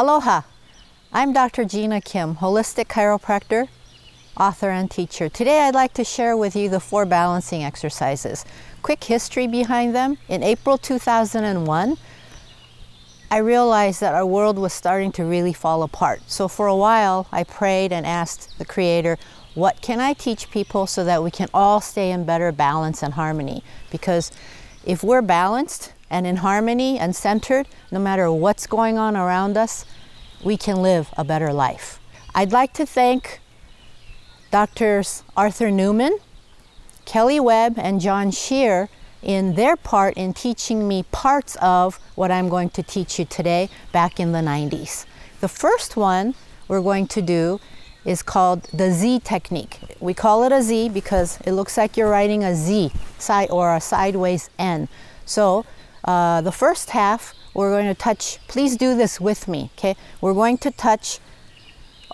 Aloha! I'm Dr. Gina Kim, holistic chiropractor, author, and teacher. Today I'd like to share with you the four balancing exercises. Quick history behind them. In April 2001, I realized that our world was starting to really fall apart. So for a while, I prayed and asked the Creator, what can I teach people so that we can all stay in better balance and harmony? Because if we're balanced and in harmony and centered, no matter what's going on around us, we can live a better life. I'd like to thank Doctors Arthur Newman, Kelly Webb, and John Shear in their part in teaching me parts of what I'm going to teach you today back in the 90s. The first one we're going to do is called the Z technique. We call it a Z because it looks like you're writing a Z side or a sideways N. So uh, the first half we're going to touch, please do this with me, okay? We're going to touch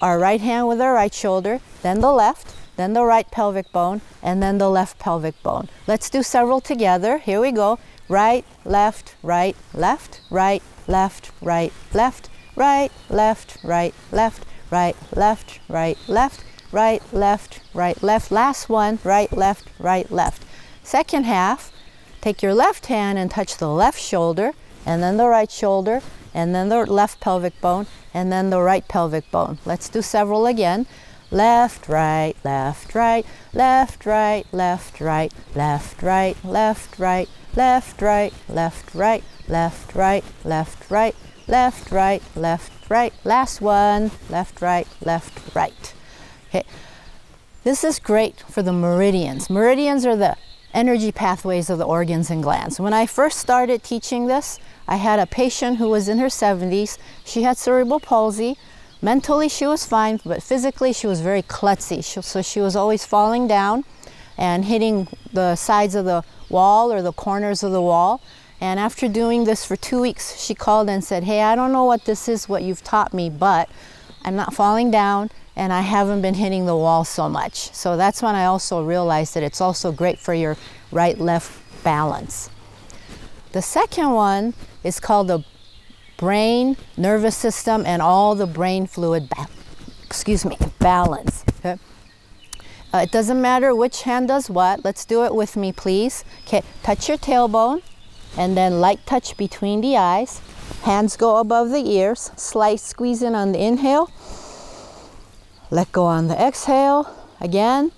our right hand with our right shoulder, then the left, then the right pelvic bone, and then the left pelvic bone. Let's do several together. Here we go. Right, left, right, left, right, left, right, left, right, left, right, left, right, left, right, left, right, left, right, left. Last one, right, left, right, left. Second half, take your left hand and touch the left shoulder, and then the right shoulder, and then the left pelvic bone, and then the right pelvic bone. Let's do several again. Left, right, left, right, left, right, left, right, left, right, left, right, left, right, left, right, left, right, left, right, left, right, left, right. Last one, left, right, left, right. Okay. This is great for the meridians. Meridians are the energy pathways of the organs and glands. When I first started teaching this, I had a patient who was in her 70s. She had cerebral palsy. Mentally, she was fine, but physically, she was very klutzy. So she was always falling down and hitting the sides of the wall or the corners of the wall. And after doing this for two weeks, she called and said, Hey, I don't know what this is, what you've taught me, but I'm not falling down and I haven't been hitting the wall so much. So that's when I also realized that it's also great for your right left balance. The second one is called the brain, nervous system, and all the brain fluid, excuse me, balance. Okay? Uh, it doesn't matter which hand does what. Let's do it with me, please. Okay, touch your tailbone, and then light touch between the eyes. Hands go above the ears. Slight squeeze in on the inhale. Let go on the exhale. Again.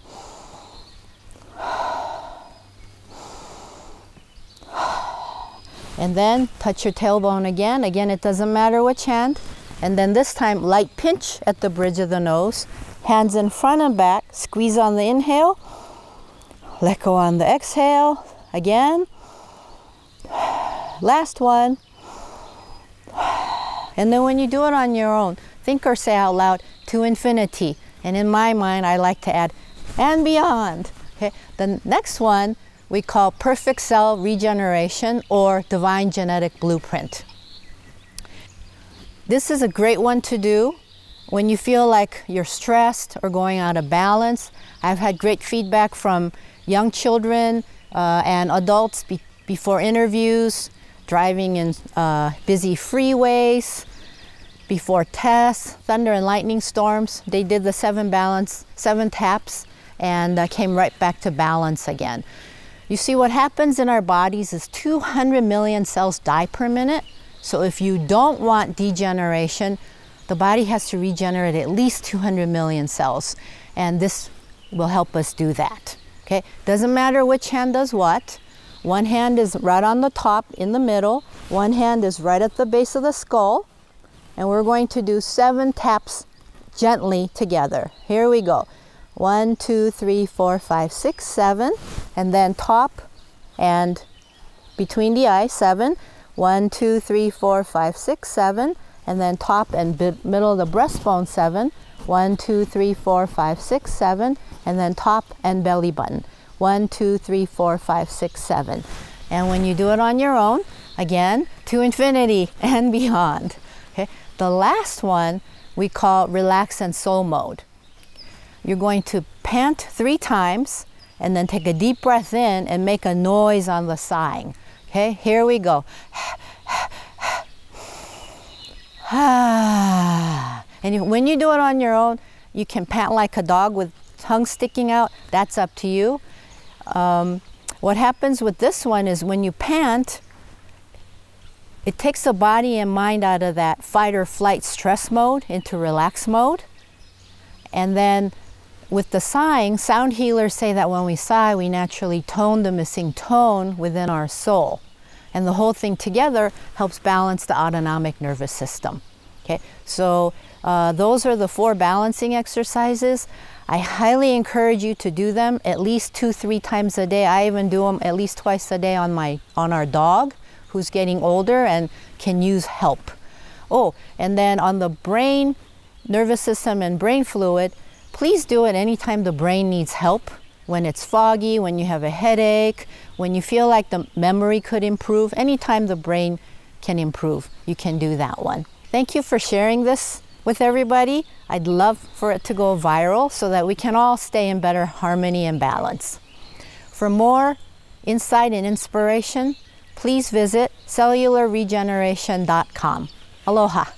And then touch your tailbone again. Again, it doesn't matter which hand. And then this time, light pinch at the bridge of the nose. Hands in front and back. Squeeze on the inhale. Let go on the exhale. Again. Last one. And then when you do it on your own, think or say out loud, to infinity. And in my mind, I like to add, and beyond. Okay. The next one, we call perfect cell regeneration or divine genetic blueprint. This is a great one to do when you feel like you're stressed or going out of balance. I've had great feedback from young children uh, and adults be before interviews, driving in uh, busy freeways, before tests, thunder and lightning storms. They did the seven balance, seven taps, and uh, came right back to balance again. You see, what happens in our bodies is 200 million cells die per minute. So if you don't want degeneration, the body has to regenerate at least 200 million cells. And this will help us do that. Okay, doesn't matter which hand does what. One hand is right on the top in the middle. One hand is right at the base of the skull. And we're going to do seven taps gently together. Here we go. One, two, three, four, five, six, seven. And then top and between the eyes, seven. One, two, three, four, five, six, seven. And then top and middle of the breastbone, seven. One, two, three, four, five, six, seven. And then top and belly button. One, two, three, four, five, six, seven. And when you do it on your own, again, to infinity and beyond. The last one we call relax and soul mode. You're going to pant three times and then take a deep breath in and make a noise on the sighing. Okay, here we go. And when you do it on your own, you can pant like a dog with tongue sticking out. That's up to you. Um, what happens with this one is when you pant, it takes the body and mind out of that fight or flight stress mode into relax mode. And then with the sighing, sound healers say that when we sigh, we naturally tone the missing tone within our soul. And the whole thing together helps balance the autonomic nervous system. Okay, so uh, those are the four balancing exercises. I highly encourage you to do them at least two, three times a day. I even do them at least twice a day on my on our dog, who's getting older and can use help. Oh, and then on the brain, nervous system, and brain fluid, please do it anytime the brain needs help. When it's foggy, when you have a headache, when you feel like the memory could improve, anytime the brain can improve, you can do that one. Thank you for sharing this with everybody. I'd love for it to go viral so that we can all stay in better harmony and balance. For more insight and inspiration, please visit cellularregeneration.com. Aloha.